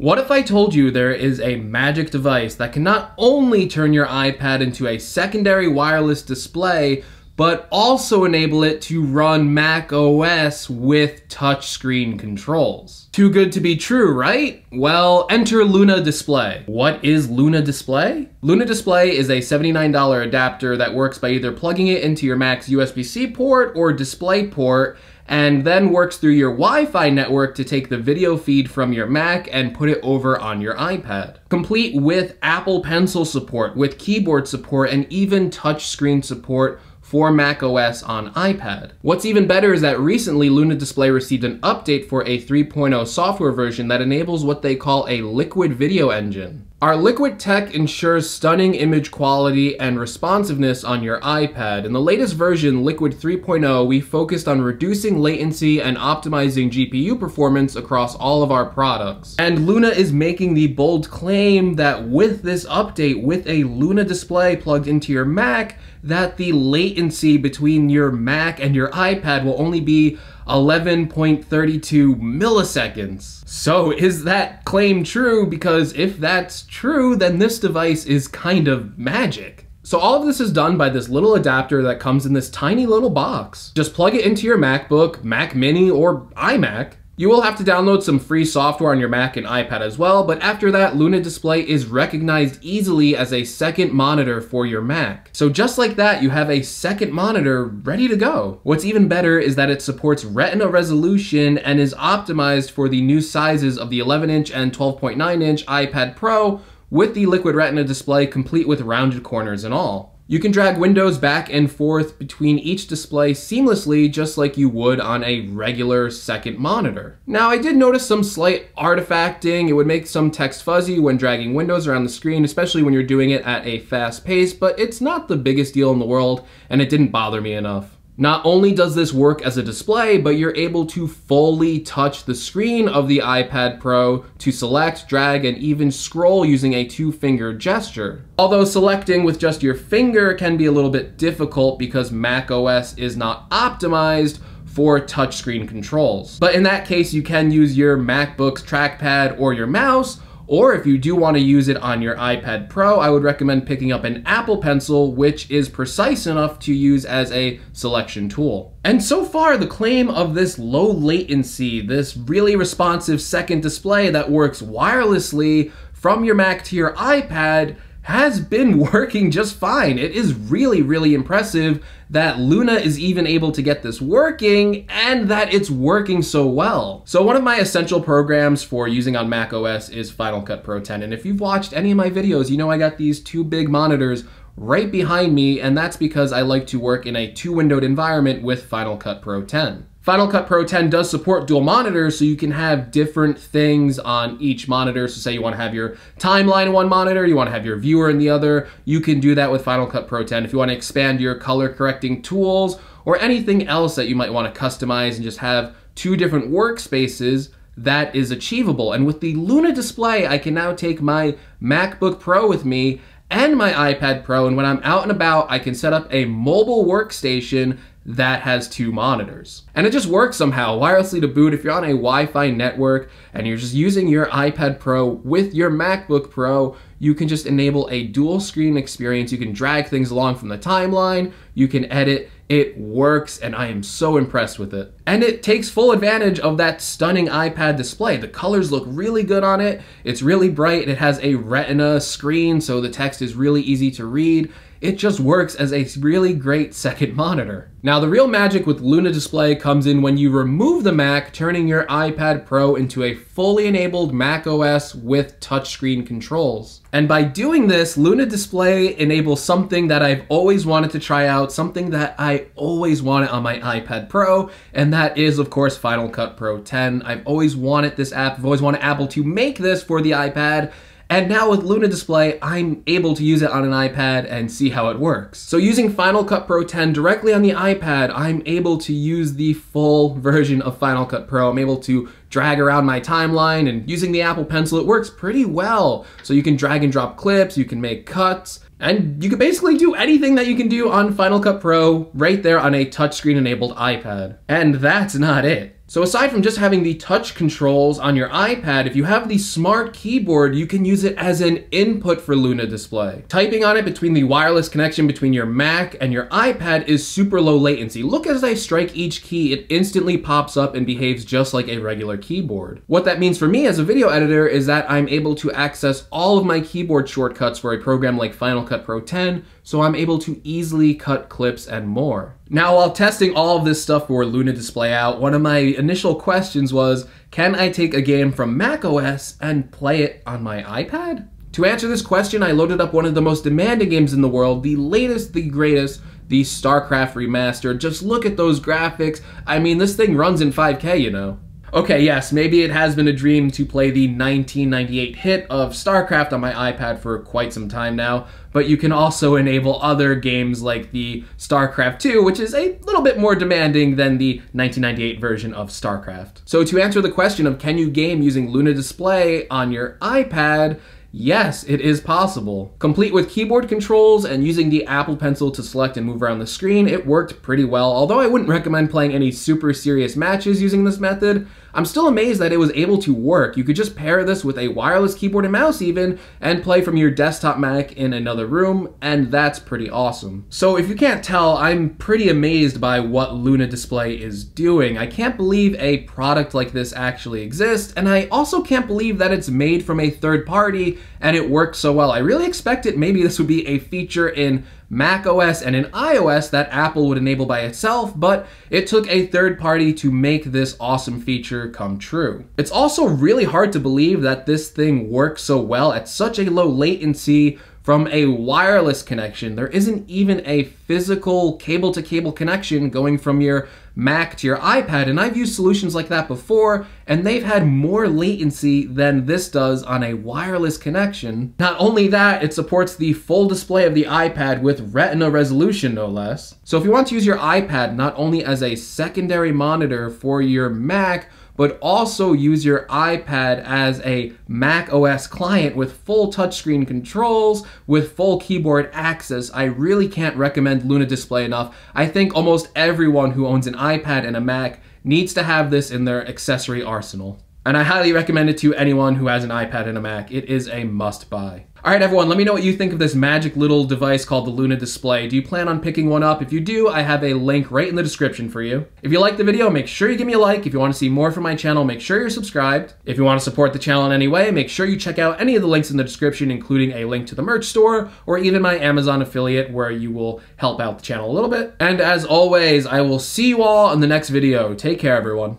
What if I told you there is a magic device that can not only turn your iPad into a secondary wireless display, but also enable it to run Mac OS with touchscreen controls. Too good to be true, right? Well, enter Luna Display. What is Luna Display? Luna Display is a $79 adapter that works by either plugging it into your Mac's USB-C port or DisplayPort and then works through your Wi-Fi network to take the video feed from your Mac and put it over on your iPad. Complete with Apple Pencil support, with keyboard support, and even touchscreen support for macOS on iPad. What's even better is that recently Luna Display received an update for a 3.0 software version that enables what they call a liquid video engine. Our Liquid tech ensures stunning image quality and responsiveness on your iPad. In the latest version, Liquid 3.0, we focused on reducing latency and optimizing GPU performance across all of our products. And Luna is making the bold claim that with this update, with a Luna display plugged into your Mac, that the latency between your Mac and your iPad will only be 11.32 milliseconds. So is that claim true? Because if that's true, then this device is kind of magic. So all of this is done by this little adapter that comes in this tiny little box. Just plug it into your MacBook, Mac Mini, or iMac, you will have to download some free software on your Mac and iPad as well, but after that, Luna Display is recognized easily as a second monitor for your Mac. So just like that, you have a second monitor ready to go. What's even better is that it supports Retina resolution and is optimized for the new sizes of the 11 inch and 12.9 inch iPad Pro with the Liquid Retina display complete with rounded corners and all. You can drag windows back and forth between each display seamlessly just like you would on a regular second monitor. Now I did notice some slight artifacting. It would make some text fuzzy when dragging windows around the screen, especially when you're doing it at a fast pace, but it's not the biggest deal in the world and it didn't bother me enough. Not only does this work as a display, but you're able to fully touch the screen of the iPad Pro to select, drag, and even scroll using a two-finger gesture. Although selecting with just your finger can be a little bit difficult because macOS is not optimized for touchscreen controls. But in that case, you can use your MacBook's trackpad or your mouse or if you do want to use it on your iPad Pro, I would recommend picking up an Apple Pencil, which is precise enough to use as a selection tool. And so far, the claim of this low latency, this really responsive second display that works wirelessly from your Mac to your iPad has been working just fine. It is really, really impressive that Luna is even able to get this working and that it's working so well. So one of my essential programs for using on Mac OS is Final Cut Pro 10. And if you've watched any of my videos, you know I got these two big monitors right behind me, and that's because I like to work in a two-windowed environment with Final Cut Pro 10. Final Cut Pro 10 does support dual monitors, so you can have different things on each monitor. So say you want to have your timeline in one monitor, you want to have your viewer in the other, you can do that with Final Cut Pro 10. If you want to expand your color correcting tools or anything else that you might want to customize and just have two different workspaces, that is achievable. And with the Luna display, I can now take my MacBook Pro with me and my iPad Pro, and when I'm out and about, I can set up a mobile workstation that has two monitors. And it just works somehow, wirelessly to boot. If you're on a Wi-Fi network and you're just using your iPad Pro with your MacBook Pro, you can just enable a dual screen experience. You can drag things along from the timeline, you can edit, it works and I am so impressed with it. And it takes full advantage of that stunning iPad display. The colors look really good on it, it's really bright, it has a retina screen so the text is really easy to read, it just works as a really great second monitor. Now the real magic with Luna Display comes in when you remove the Mac, turning your iPad Pro into a fully enabled Mac OS with touchscreen controls. And by doing this, Luna Display enables something that I've always wanted to try out, something that I always wanted on my iPad Pro, and that is of course Final Cut Pro 10. I've always wanted this app, I've always wanted Apple to make this for the iPad, and now with Luna Display, I'm able to use it on an iPad and see how it works. So using Final Cut Pro 10 directly on the iPad, I'm able to use the full version of Final Cut Pro. I'm able to drag around my timeline and using the Apple Pencil, it works pretty well. So you can drag and drop clips, you can make cuts, and you can basically do anything that you can do on Final Cut Pro right there on a touchscreen enabled iPad. And that's not it. So aside from just having the touch controls on your iPad, if you have the smart keyboard, you can use it as an input for Luna Display. Typing on it between the wireless connection between your Mac and your iPad is super low latency. Look as I strike each key, it instantly pops up and behaves just like a regular keyboard. What that means for me as a video editor is that I'm able to access all of my keyboard shortcuts for a program like Final Cut Pro 10, so I'm able to easily cut clips and more. Now, while testing all of this stuff for Luna Display Out, one of my initial questions was, can I take a game from macOS and play it on my iPad? To answer this question, I loaded up one of the most demanding games in the world, the latest, the greatest, the StarCraft Remastered. Just look at those graphics. I mean, this thing runs in 5K, you know. Okay, yes, maybe it has been a dream to play the 1998 hit of StarCraft on my iPad for quite some time now, but you can also enable other games like the StarCraft 2, which is a little bit more demanding than the 1998 version of StarCraft. So to answer the question of can you game using Luna Display on your iPad, Yes, it is possible. Complete with keyboard controls and using the Apple Pencil to select and move around the screen, it worked pretty well, although I wouldn't recommend playing any super serious matches using this method. I'm still amazed that it was able to work. You could just pair this with a wireless keyboard and mouse even, and play from your desktop Mac in another room, and that's pretty awesome. So if you can't tell, I'm pretty amazed by what Luna Display is doing. I can't believe a product like this actually exists, and I also can't believe that it's made from a third party and it works so well. I really expected maybe this would be a feature in Mac OS and in iOS that Apple would enable by itself, but it took a third party to make this awesome feature come true. It's also really hard to believe that this thing works so well at such a low latency from a wireless connection. There isn't even a physical cable to cable connection going from your Mac to your iPad. And I've used solutions like that before, and they've had more latency than this does on a wireless connection. Not only that, it supports the full display of the iPad with Retina resolution, no less. So if you want to use your iPad not only as a secondary monitor for your Mac, but also use your iPad as a Mac OS client with full touchscreen controls, with full keyboard access. I really can't recommend Luna Display enough. I think almost everyone who owns an iPad and a Mac needs to have this in their accessory arsenal. And I highly recommend it to anyone who has an iPad and a Mac. It is a must buy. All right, everyone, let me know what you think of this magic little device called the Luna Display. Do you plan on picking one up? If you do, I have a link right in the description for you. If you like the video, make sure you give me a like. If you want to see more from my channel, make sure you're subscribed. If you want to support the channel in any way, make sure you check out any of the links in the description, including a link to the merch store or even my Amazon affiliate where you will help out the channel a little bit. And as always, I will see you all in the next video. Take care, everyone.